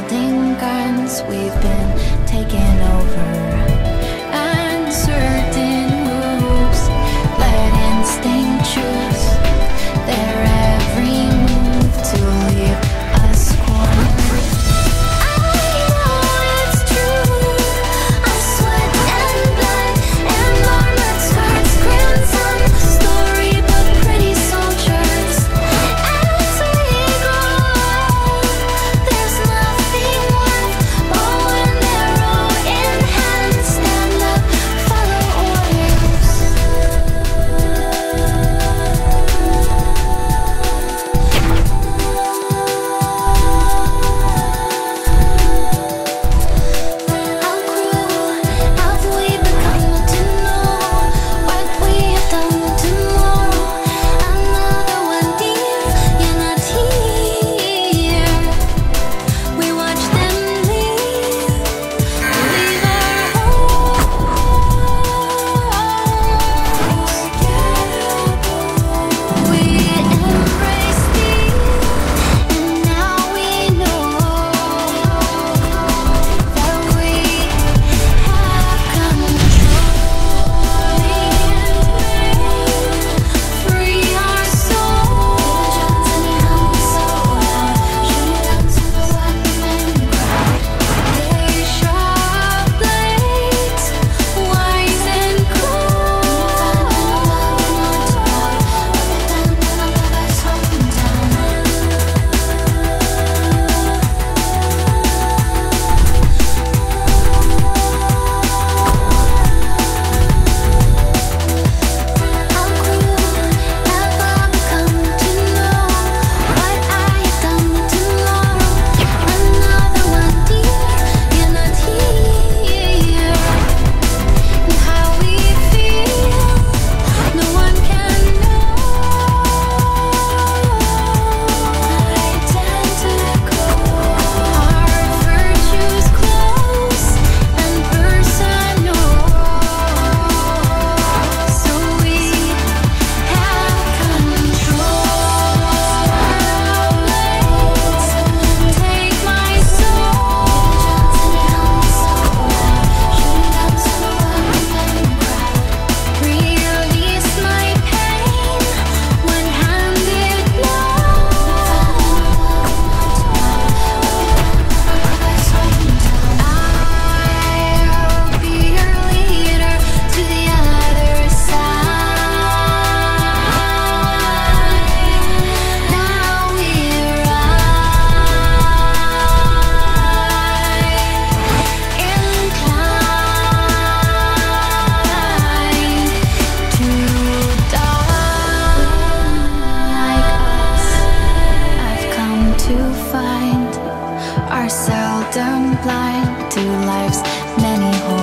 building guns, we've been taken over. many holes.